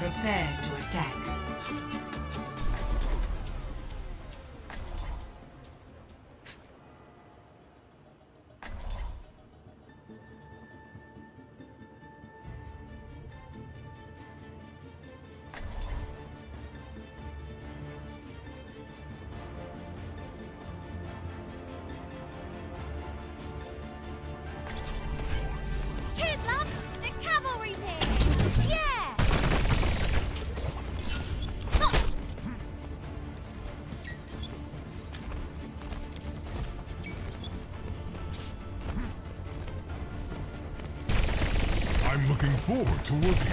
Prepare to attack. looking forward to working with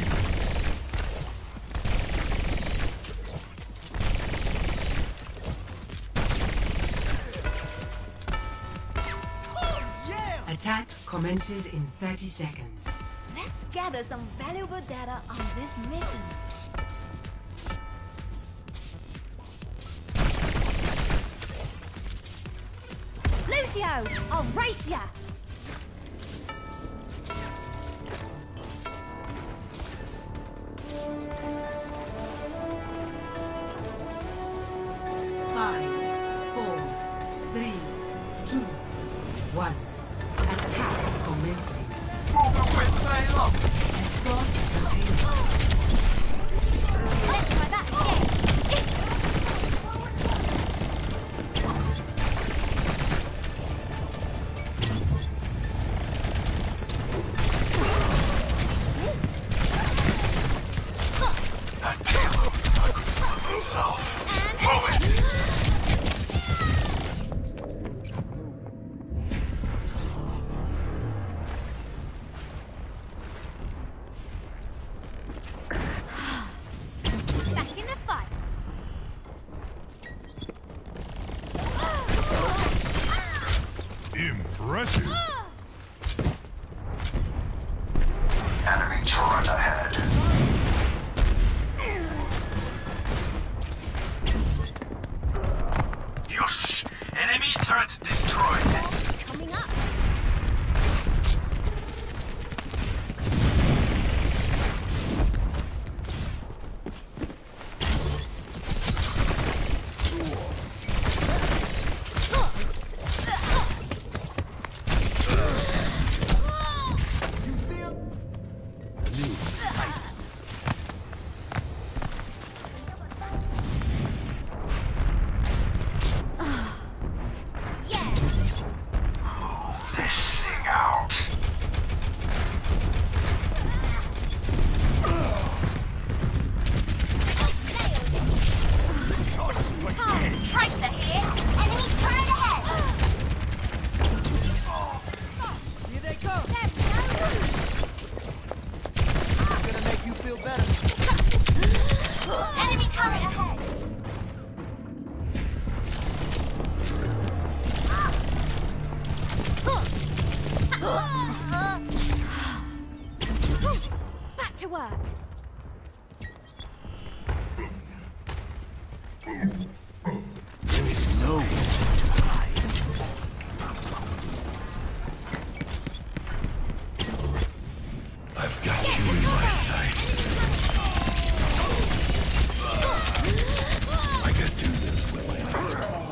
you. Attack commences in 30 seconds. Let's gather some valuable data on this mission. Lucio, I'll race ya! now. Torrent ahead. I've got you in my sights. I can do this with my eyes closed.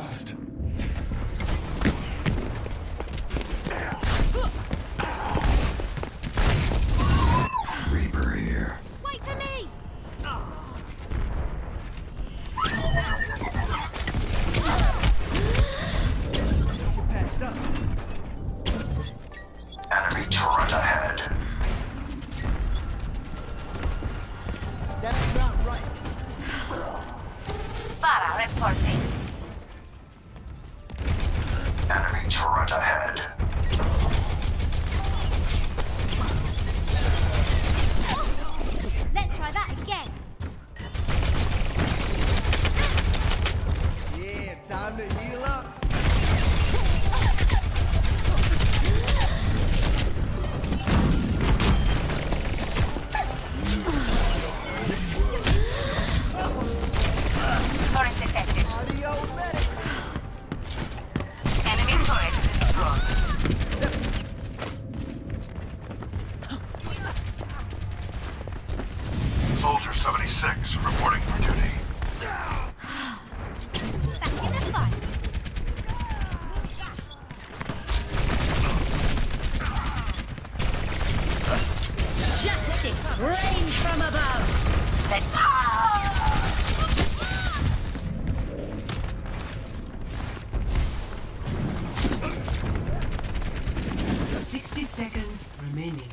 Sixty seconds remaining.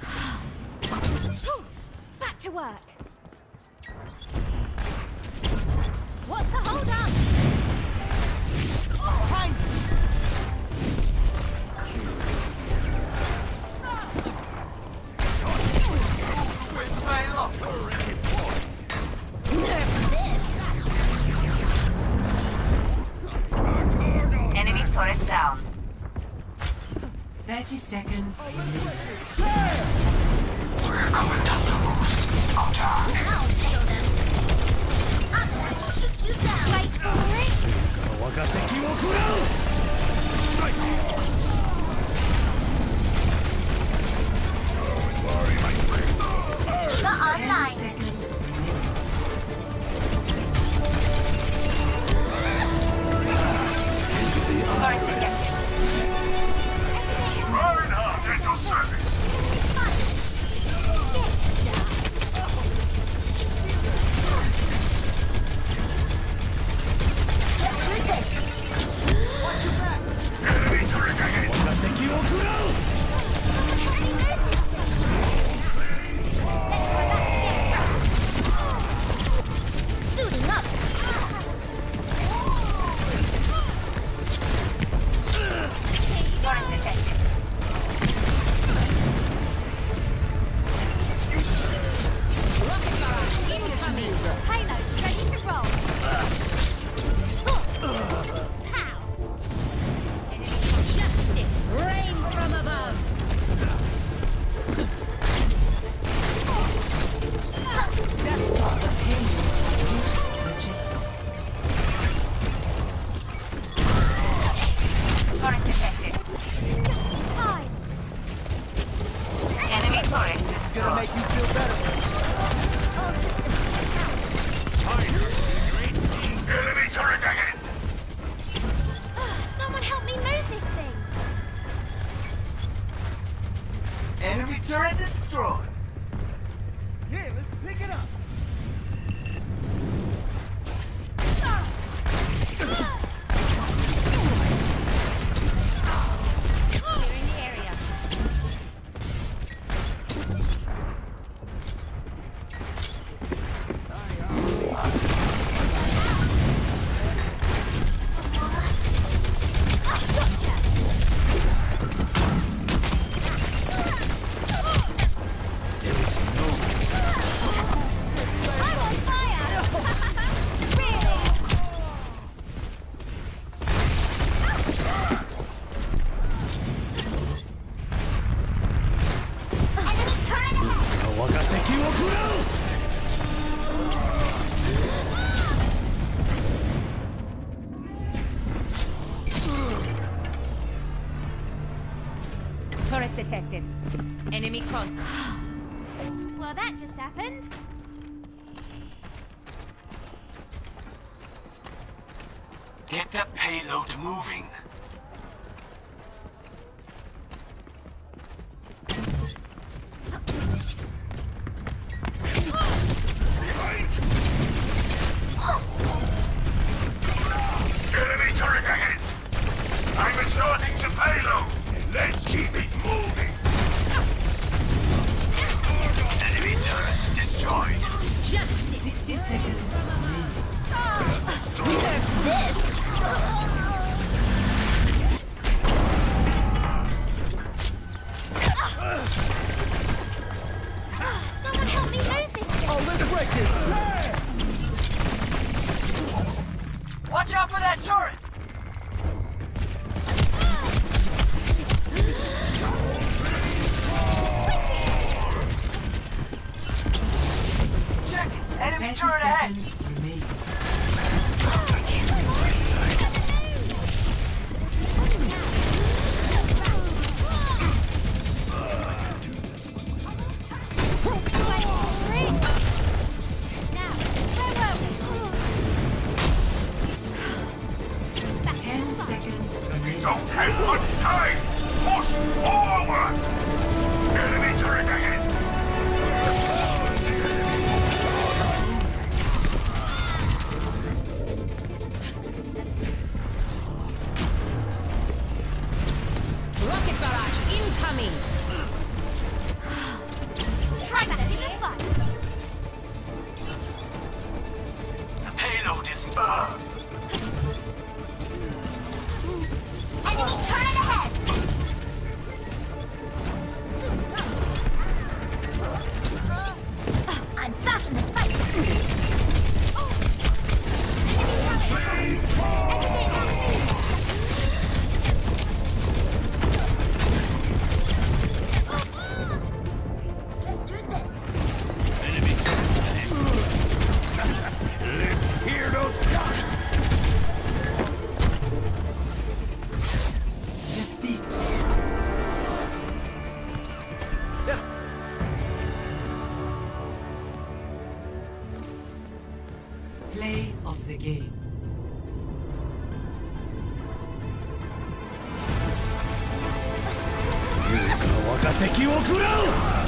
Back to work. What's the hold up? Oh, Enemy turret down. Thirty seconds remaining. We're going to lose. Attack. I'll tail them. I'm gonna shoot you down. Wait for it. 我が敵を食らう The Enemy turret destroyed. Yeah, let's pick it up. Well, that just happened. Get that payload moving. が敵を食らう。